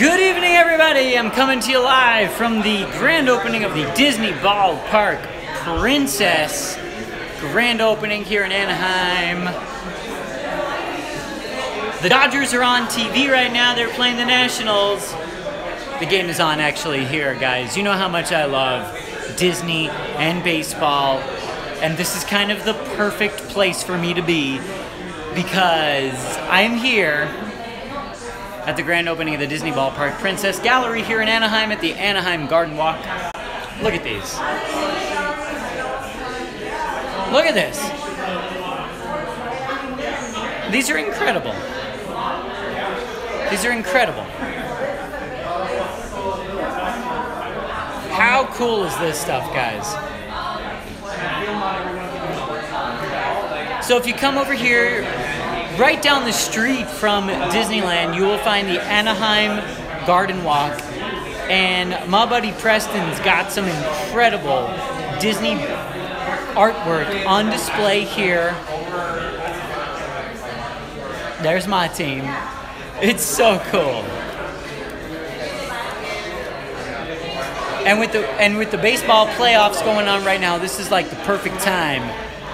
Good evening, everybody. I'm coming to you live from the grand opening of the Disney Ballpark Princess grand opening here in Anaheim. The Dodgers are on TV right now. They're playing the Nationals. The game is on actually here, guys. You know how much I love Disney and baseball, and this is kind of the perfect place for me to be because I'm here at the grand opening of the Disney Ballpark Princess Gallery here in Anaheim at the Anaheim Garden Walk. Look at these. Look at this. These are incredible. These are incredible. How cool is this stuff, guys? So if you come over here, right down the street from Disneyland, you will find the Anaheim Garden Walk. And my buddy Preston's got some incredible Disney artwork on display here. There's my team. It's so cool. And with the and with the baseball playoffs going on right now, this is like the perfect time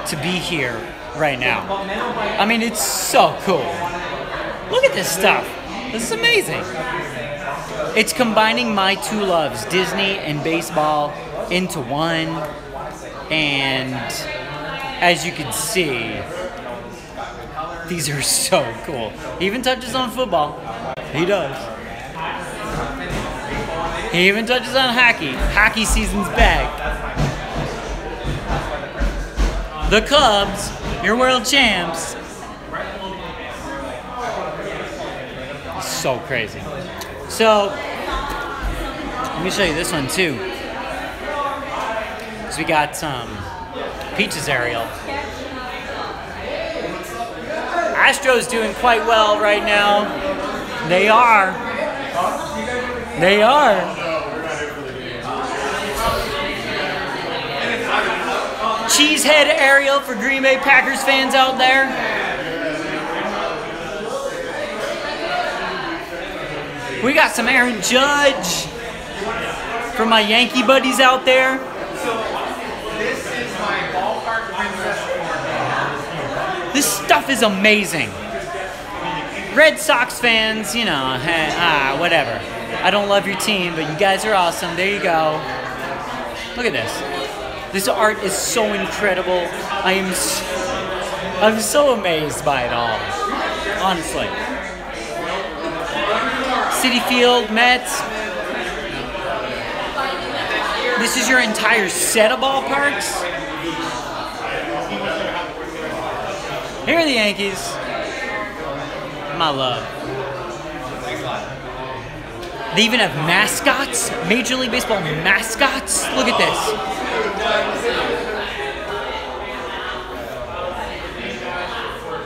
to be here right now. I mean, it's so cool. Look at this stuff. This is amazing. It's combining my two loves, Disney and baseball, into one. And as you can see, these are so cool. He even touches on football. He does. He even touches on hockey. Hockey season's back. The Cubs, your world champs. So crazy. So, let me show you this one too. So we got some Peaches Ariel. Astros doing quite well right now. They are. They are. Cheesehead Ariel for Green Bay Packers fans out there. We got some Aaron Judge for my Yankee buddies out there. This stuff is amazing. Red Sox fans, you know, hey, ah, whatever. I don't love your team, but you guys are awesome. There you go. Look at this. This art is so incredible. I am, s- I'm so amazed by it all. Honestly. Citi Field, Mets. This is your entire set of ballparks. Here are the Yankees. My love. They even have mascots, Major League Baseball mascots. Look at this.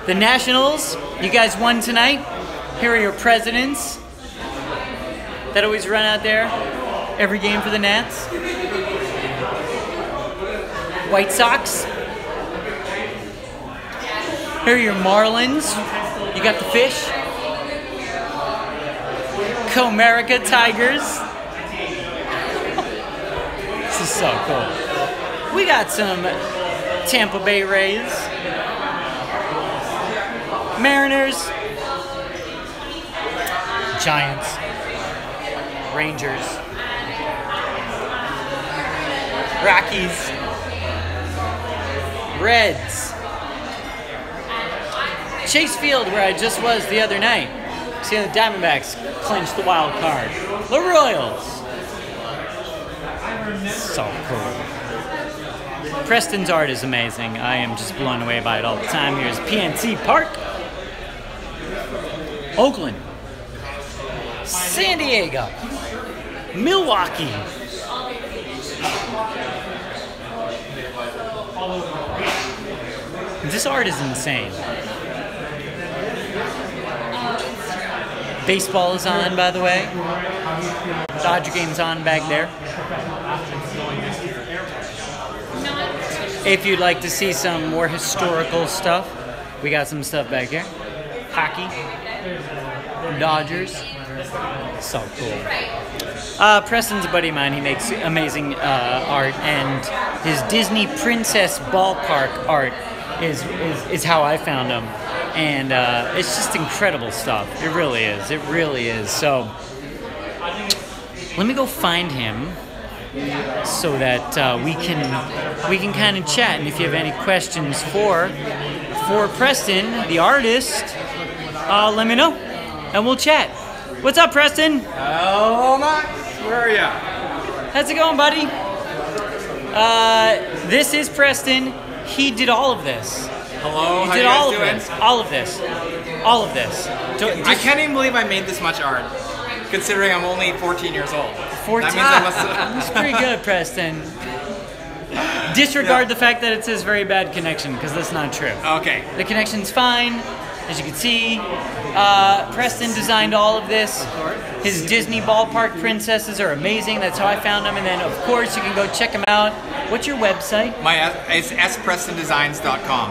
The Nationals, you guys won tonight. Here are your presidents that always run out there every game for the Nats. White Sox. Here are your Marlins. You got the fish. Comerica Tigers. this is so cool. We got some Tampa Bay Rays. Mariners. Giants. Rangers. Rockies. Reds. Chase Field, where I just was the other night. See the Diamondbacks clinch the wild card. The Royals. So cool. Preston's art is amazing. I am just blown away by it all the time. Here's PNC Park. Oakland. San Diego. Milwaukee. This art is insane. Baseball is on, by the way. Dodger game's on back there. If you'd like to see some more historical stuff, we got some stuff back here. hockey, Dodgers. So cool. Uh, Preston's a buddy of mine. He makes amazing uh, art, and his Disney Princess Ballpark art is, is, is how I found him. And uh, it's just incredible stuff. It really is. It really is. So let me go find him so that uh, we can we can kind of chat. And if you have any questions for for Preston, the artist, uh, let me know, and we'll chat. What's up, Preston? Hello, Max. Where are you? How's it going, buddy? Uh, this is Preston. He did all of this. Hello. He how did all of doing? this. All of this. All of this. I can't even believe I made this much art, considering I'm only 14 years old. 14. That means I must. That's pretty good, Preston. Disregard the fact that it says very bad connection because that's not true. Okay. The connection's fine, as you can see. Uh, Preston designed all of this. His Disney ballpark princesses are amazing. That's how I found them. And then, of course, you can go check them out. What's your website? My it's sprestondesigns.com.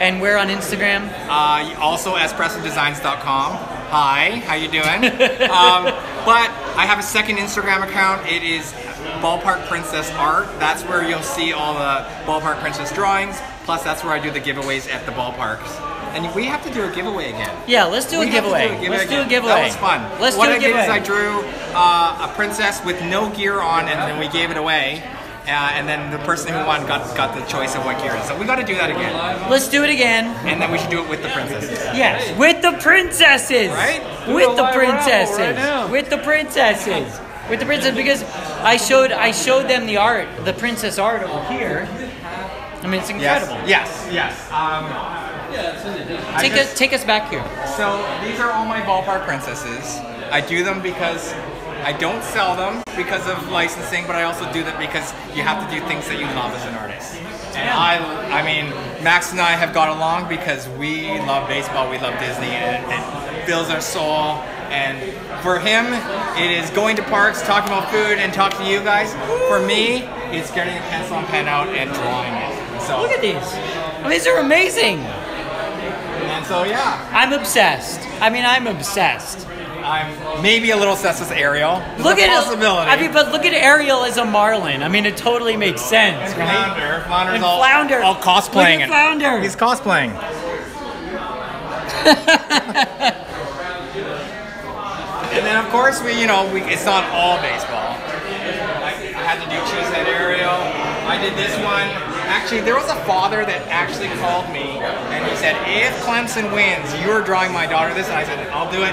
And where on Instagram? Uh, also sprestondesigns.com. Hi, how you doing? um, but I have a second Instagram account. It is Ballpark Princess Art. That's where you'll see all the Ballpark Princess drawings. Plus, that's where I do the giveaways at the ballparks. And we have to do a giveaway again. Yeah, let's do a giveaway. do a Let's do a giveaway. That was fun. Let's what do a I giveaway. did is I drew uh, a princess with no gear on, and then we gave it away. Uh, and then the person who won got got the choice of what gear. it is. So we got to do that again, Let's do it again. and then we should do it with the princesses. Yes, with the princesses. Right? With the princesses. right with the princesses. With the princess because I showed I showed them the art, the princess art over here. I mean, it's incredible. Yes, yes, yes. Um, I Take just- us take us back here. So these are all my ballpark princesses. I do them because I don't sell them because of licensing, but I also do them because you have to do things that you love as an artist. And I, I mean, Max and I have got along because we love baseball, we love Disney, and it, it fills our soul. And for him, it is going to parks, talking about food, and talking to you guys. For me, it's getting a pencil and pen out and drawing it. So, Look at these. These are amazing. and so yeah, I'm obsessed. I mean, I'm obsessed. I'm maybe a little obsessed with Ariel. There's Look a at possibility. I mean, but look at Ariel as a marlin. I mean, it totally makes sense, right? Flounder. Flounder's And all, Flounder. all cosplaying Look. Flounder. He's cosplaying. and then of course we, you know, we, it's not all baseball. I, I had to do Cheesehead Ariel. I did this one. Actually, there was a father that actually called me and he said, if Clemson wins, you're drawing my daughter this. And I said, I'll do it.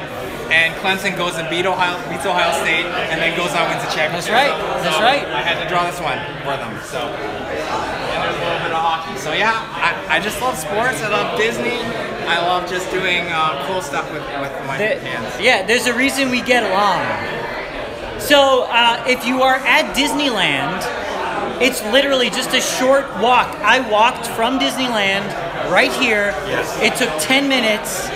And Clemson goes and beat Ohio, beats Ohio State, and then goes on and wins the championship. That's right. That's right. I had to draw this one for them. So and there's a little bit of hockey. So yeah, I, I just love sports. I love Disney. I love just doing uh, cool stuff with, with my There- hands. yeah, there's a reason we get along. So, uh, if you are at Disneyland, it's literally just a short walk. I walked from Disneyland right here. Yes. It took 10 minutes.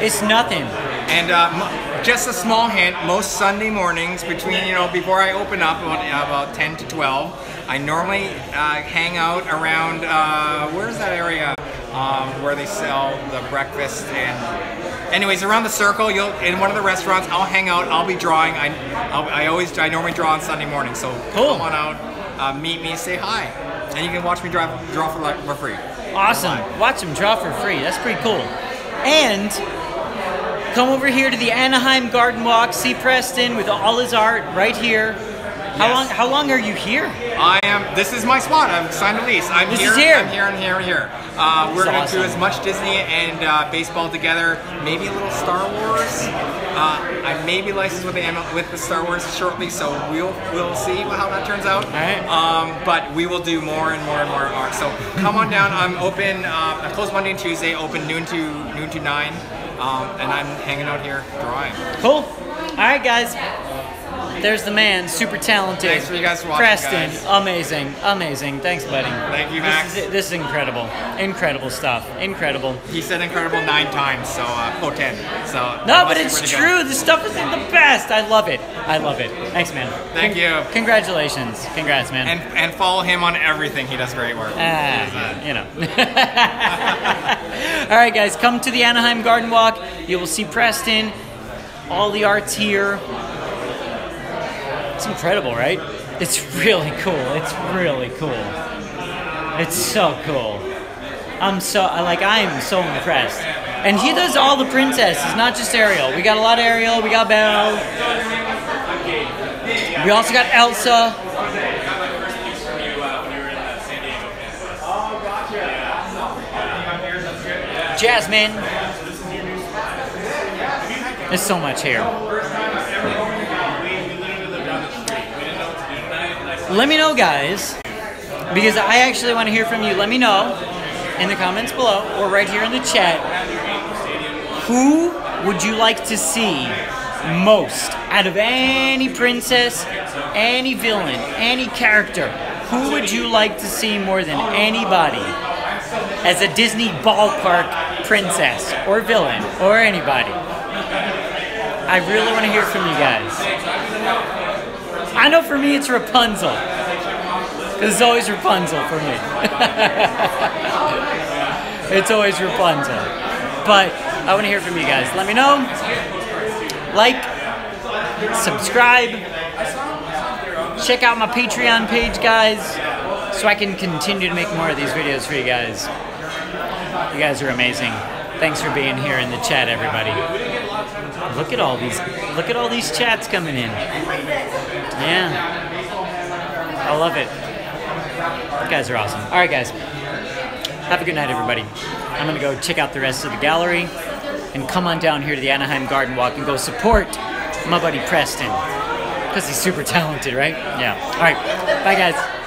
It's nothing. And uh, just a small hint: most Sunday mornings, between you know, before I open up about, about 10 to 12, I normally uh, hang out around uh, where's that area um, where they sell the breakfast and. Anyways, around the circle, you'll in one of the restaurants. I'll hang out. I'll be drawing. I, I'll, I always, I normally draw on Sunday morning. So Cool. come on out, uh, meet me, say hi, and you can watch me draw, draw for like for free. Awesome. Watch them draw for free. That's pretty cool. And come over here to the Anaheim Garden Walk, see Preston with all his art right here. How Yes. long? How long are you here? I am. This is my spot. I'm signed a lease. I'm This here. is here. I'm here and here and here. Uh, we're going to do as much Disney and uh, baseball together. Maybe a little Star Wars. Uh, I may be licensed with the with the Star Wars shortly, so we'll we'll see how that turns out. All right. Um, but we will do more and more and more art. So come on down. I'm open. Uh, I close Monday and Tuesday. Open noon to noon to nine. Um, and I'm hanging out here drawing. Cool. All right, guys. There's the man, super talented. Thanks for you guys watching, Preston, guys. amazing, amazing. Thanks, buddy. Thank you, This is, this is incredible. Incredible stuff. Incredible. He said incredible nine times, so uh, oh ten. So No, but it's true. good. This stuff is the best. I love it. I love it. Thanks, man. Thank you. Congratulations. Congrats, man. And and follow him on everything. He does great work. Ah, you know. All right, guys, come to the Anaheim Garden Walk. You will see Preston. All the art's here. It's incredible, right? It's really cool. It's really cool. It's so cool. I'm so like I am so impressed. And he does all the princesses, not just Ariel. We got a lot of Ariel. We got Belle. We also got Elsa. Jasmine. There's so much here. Let me know, guys, because I actually want to hear from you. Let me know in the comments below or right here in the chat. Who would you like to see most out of any princess, any villain, any character? Who would you like to see more than anybody as a Disney ballpark princess or villain or anybody? I really want to hear from you guys. I know for me it's Rapunzel. Because it's always Rapunzel for me. it's always Rapunzel. But I want to hear from you guys. Let me know. Like, subscribe, check out my Patreon page, guys, so I can continue to make more of these videos for you guys. You guys are amazing. Thanks for being here in the chat, everybody. Look at all these look at all these chats coming in. Yeah. I love it. You guys are awesome. Alright guys. Have a good night everybody. I'm gonna go check out the rest of the gallery and come on down here to the Anaheim Garden Walk and go support my buddy Preston. Because he's super talented, right? Yeah. Alright. Bye guys.